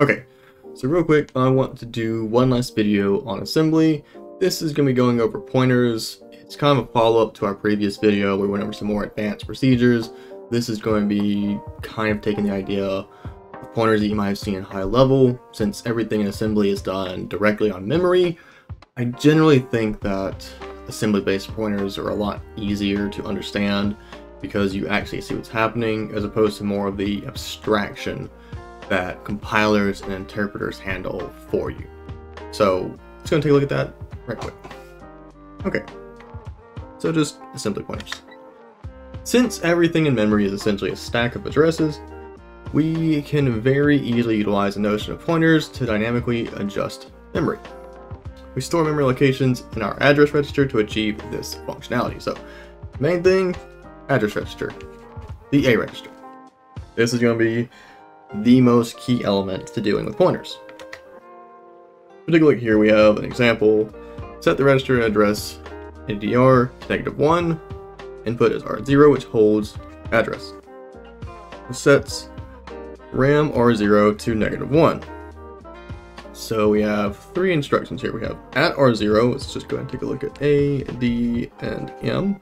Okay, so real quick, I want to do one last video on assembly. This is going to be going over pointers. It's kind of a follow-up to our previous video where we went over some more advanced procedures. This is going to be kind of taking the idea of pointers that you might have seen in high level. Since everything in assembly is done directly on memory, I generally think that assembly-based pointers are a lot easier to understand because you actually see what's happening as opposed to more of the abstraction that compilers and interpreters handle for you. So let's go take a look at that right quick. Okay, so just assembly pointers. Since everything in memory is essentially a stack of addresses, we can very easily utilize the notion of pointers to dynamically adjust memory. We store memory locations in our address register to achieve this functionality. So, main thing, address register, the A register. This is going to be the most key element to dealing with pointers. Particularly here we have an example, set the register address to negative 1, input is R0 which holds address. Sets RAM R0 to negative 1. So we have three instructions here. We have at R0, let's just go ahead and take a look at A, D, and M.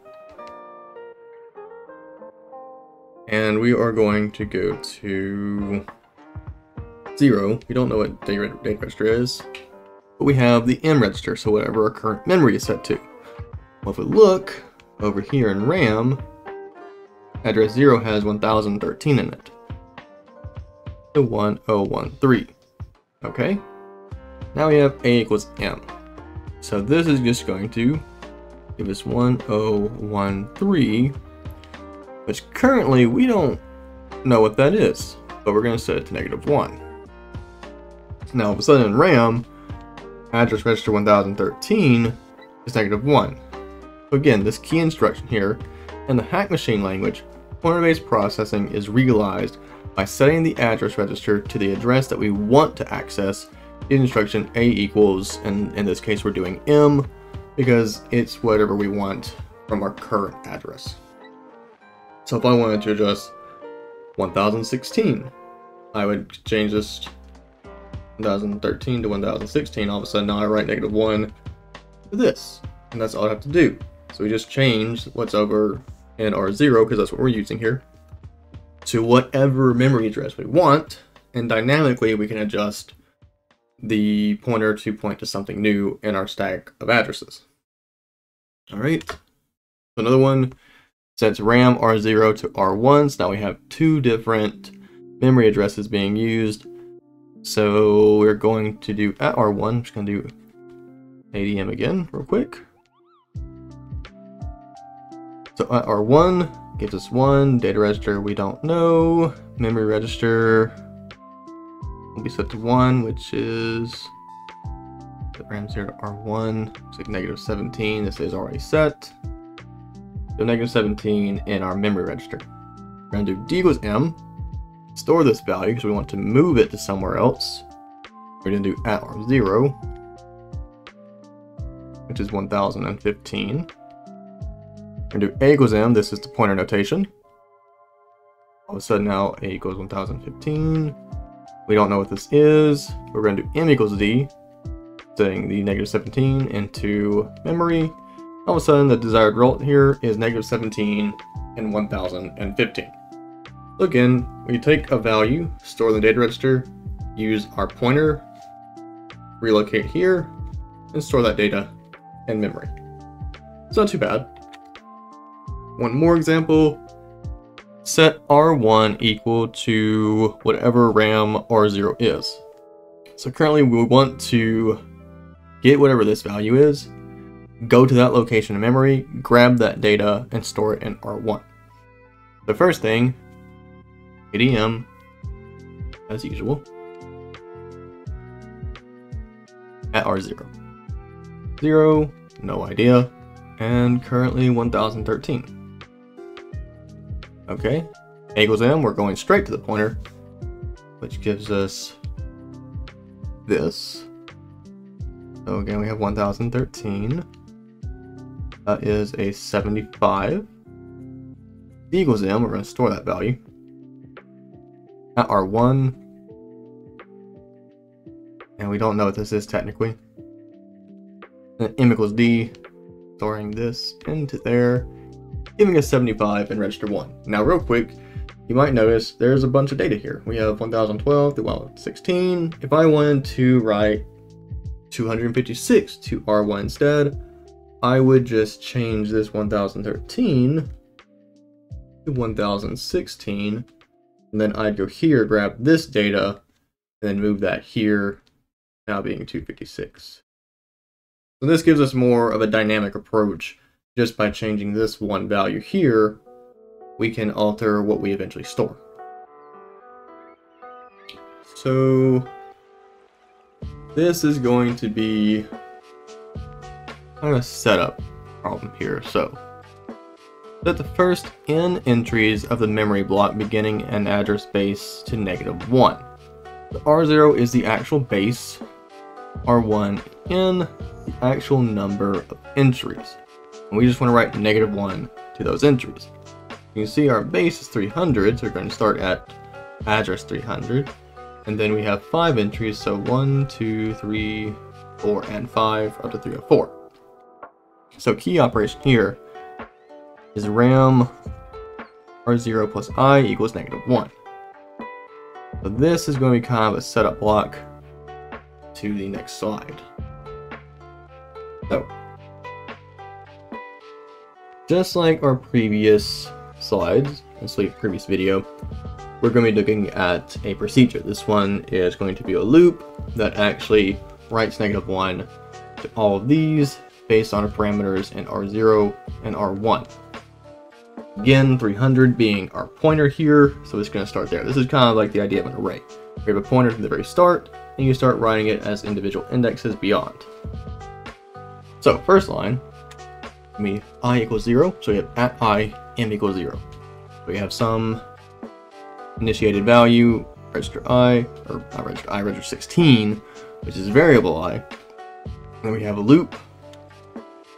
And we are going to go to 0. We don't know what data register is, but we have the M register, so whatever our current memory is set to. Well, if we look over here in RAM, address 0 has 1013 in it. So 1013. Okay? Now we have A equals M. So this is just going to give us 1013 which currently we don't know what that is, but we're going to set it to negative 1. Now, all of a sudden in RAM, address register 1013 is negative 1. So again, this key instruction here, in the hack machine language, pointer-based processing is realized by setting the address register to the address that we want to access the instruction a equals, and in this case we're doing m, because it's whatever we want from our current address. So if I wanted to adjust 1016, I would change this 1013 to 1016. All of a sudden now I write negative 1 to this. And that's all I have to do. So we just change what's over in R0, because that's what we're using here, to whatever memory address we want. And dynamically we can adjust the pointer to point to something new in our stack of addresses. All right. Another one sets RAM R0 to R1. So now we have two different memory addresses being used. So we're going to do at R1, I'm just going to do ADM again real quick. So at R1 gives us one, data register we don't know, memory register will be set to 1, which is the RAM 0 to R1, looks like negative 17, this is already set. So negative 17 in our memory register. We're going to do d equals m, store this value because we want to move it to somewhere else. We're going to do at r0, which is 1015. We're going to do a equals m, this is the pointer notation. All of a sudden now a equals 1015. We don't know what this is. We're going to do m equals d, setting the negative 17 into memory all of a sudden the desired result here is negative 17 and 1015. So again, we take a value, store in the data register, use our pointer, relocate here, and store that data in memory. It's not too bad. One more example, set R1 equal to whatever RAM R0 is. So currently we want to get whatever this value is, go to that location in memory, grab that data, and store it in R1. The first thing, ADM, as usual, at R0. 0, no idea, and currently 1013. Okay, A equals M, we're going straight to the pointer, which gives us this. So again, we have 1013. That is a 75. D equals M, we're going to store that value. At R1, And we don't know what this is technically. And m equals d, storing this into there, giving us 75 and register 1. Now real quick, you might notice there's a bunch of data here. We have 1012 through 1016. If I wanted to write 256 to R1 instead, I would just change this 1013 to 1016, and then I'd go here, grab this data, and then move that here, now being 256. So this gives us more of a dynamic approach. Just by changing this one value here, we can alter what we eventually store. So this is going to be kind of setup problem here. So set the first n entries of the memory block beginning an address base to negative 1. The R0 is the actual base, R1 n, the actual number of entries. And we just want to write negative 1 to those entries. You can see our base is 300, so we're going to start at address 300. And then we have 5 entries, so 1, 2, 3, 4, and 5 up to 304. So key operation here is RAM R0 plus I equals negative 1. So this is going to be kind of a setup block to the next slide. So, just like our previous slides, this previous video, we're going to be looking at a procedure. This one is going to be a loop that actually writes negative 1 to all of these based on our parameters in R0 and R1. Again, 300 being our pointer here, so it's going to start there. This is kind of like the idea of an array. We have a pointer from the very start, and you start writing it as individual indexes beyond. So, first line, me i equals 0, so we have at i, m equals 0. So we have some initiated value, register i, or not register i, register 16, which is variable i. Then we have a loop,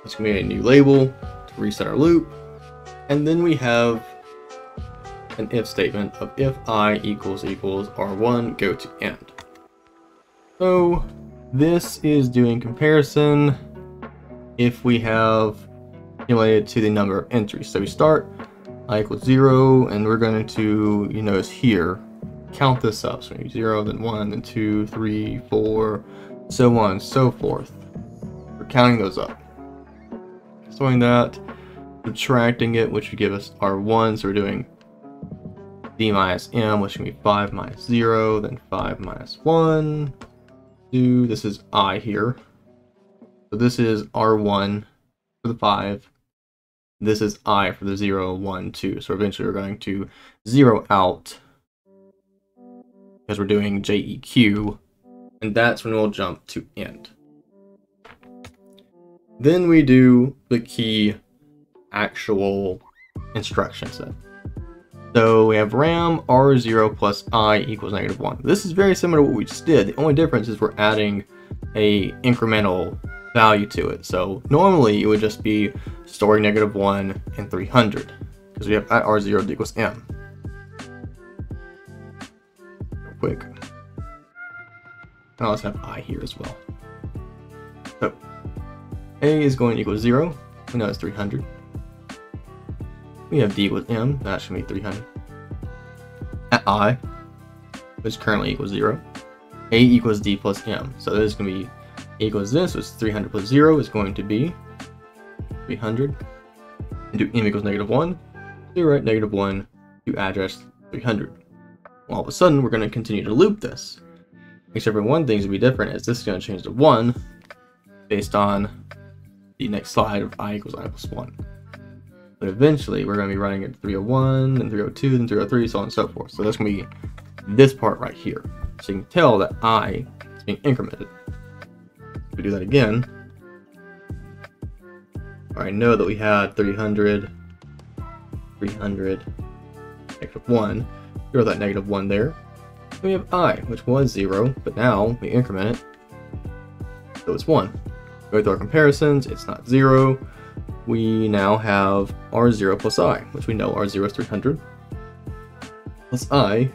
Let's create a new label to reset our loop. And then we have an if statement of if i equals equals r1 go to end. So this is doing comparison if we have related to the number of entries. So we start i equals 0 and we're going to, you notice here, count this up. So 0, then 1, then 2, 3, 4, so on and so forth. We're counting those up storing that, subtracting it, which would give us R1, so we're doing d minus m, which can be 5 minus 0, then 5 minus 1, 2, this is i here. So this is R1 for the 5, this is i for the 0, 1, 2. So eventually we're going to zero out because we're doing JEQ, and that's when we'll jump to end. Then we do the key actual instruction set. So we have RAM R0 plus I equals negative 1. This is very similar to what we just did. The only difference is we're adding a incremental value to it. So normally it would just be storing negative 1 and 300 because we have at R0 equals M. Real quick. And I'll have I here as well. So a is going to equal 0. We know it's 300. We have D equals M. That should be 300. At I, which currently equals 0. A equals D plus M. So this is going to be A equals this, which is 300 plus 0 is going to be 300. And do M equals negative 1. So write negative 1 to address 300. Well, all of a sudden, we're going to continue to loop this. Except for one thing to be different is this is going to change to 1 based on the next slide of i equals i plus 1. But eventually, we're going to be running at 301, then 302, then 303, so on and so forth. So that's going to be this part right here. So you can tell that i is being incremented. If we do that again, I know that we had 300, 300, negative 1. Throw that negative 1 there. we have i, which was 0, but now we increment it, so it's 1. With our comparisons, it's not 0. We now have R0 plus I, which we know R0 is 300. Plus I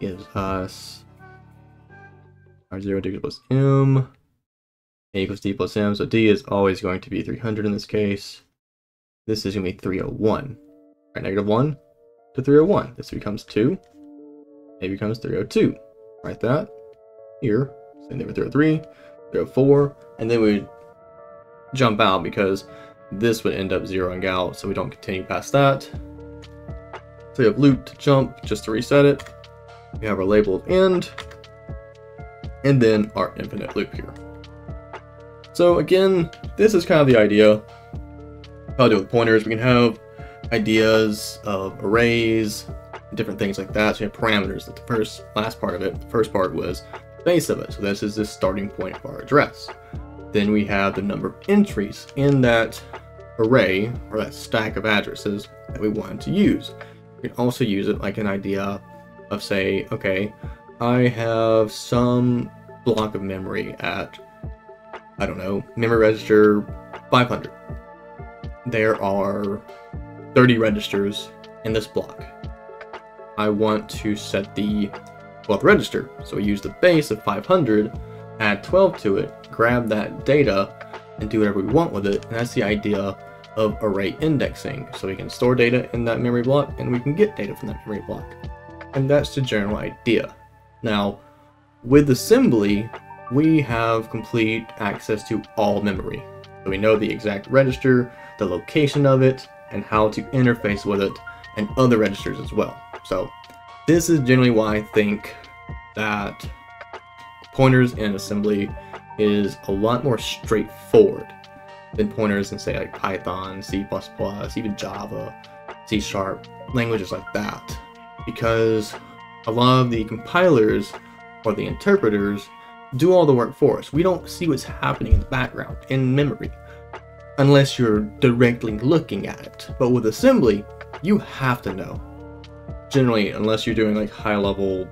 gives us r0 d plus m, a equals d plus m, so d is always going to be 300 in this case. This is going to be 301. Write, negative 1 to 301. This becomes 2. A becomes 302. Write that here. Same thing with 303, 304, and then we jump out because this would end up zeroing out, so we don't continue past that. So we have loop to jump just to reset it. We have our label of end, and then our infinite loop here. So again, this is kind of the idea. How to do with pointers. We can have ideas of arrays, different things like that. So you have parameters. The first, last part of it, the first part was base of it. So this is the starting point of our address. Then we have the number of entries in that array or that stack of addresses that we wanted to use. We can also use it like an idea of say, okay, I have some block of memory at, I don't know, memory register 500. There are 30 registers in this block. I want to set the 12th register, so we use the base of 500, add 12 to it, grab that data, and do whatever we want with it, and that's the idea of array indexing. So we can store data in that memory block, and we can get data from that memory block. And that's the general idea. Now, with assembly, we have complete access to all memory. So we know the exact register, the location of it, and how to interface with it, and other registers as well. So this is generally why I think that pointers in assembly is a lot more straightforward than pointers in say like Python, C++, even Java, C Sharp, languages like that. Because a lot of the compilers or the interpreters do all the work for us. We don't see what's happening in the background, in memory, unless you're directly looking at it. But with assembly, you have to know. Generally, unless you're doing like high level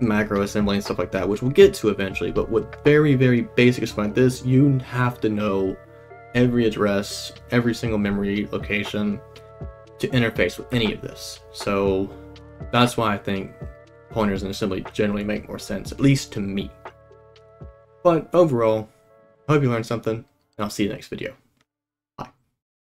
macro assembly and stuff like that, which we'll get to eventually, but with very, very basic stuff like this, you have to know every address, every single memory location to interface with any of this. So that's why I think pointers and assembly generally make more sense, at least to me. But overall, I hope you learned something, and I'll see you next video.